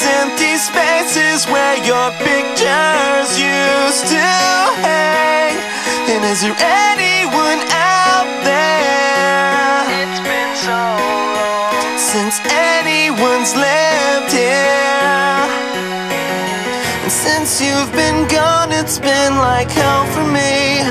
Empty spaces where your pictures used to hang. And is there anyone out there? It's been so long Since anyone's lived here. And since you've been gone it's been like hell for me.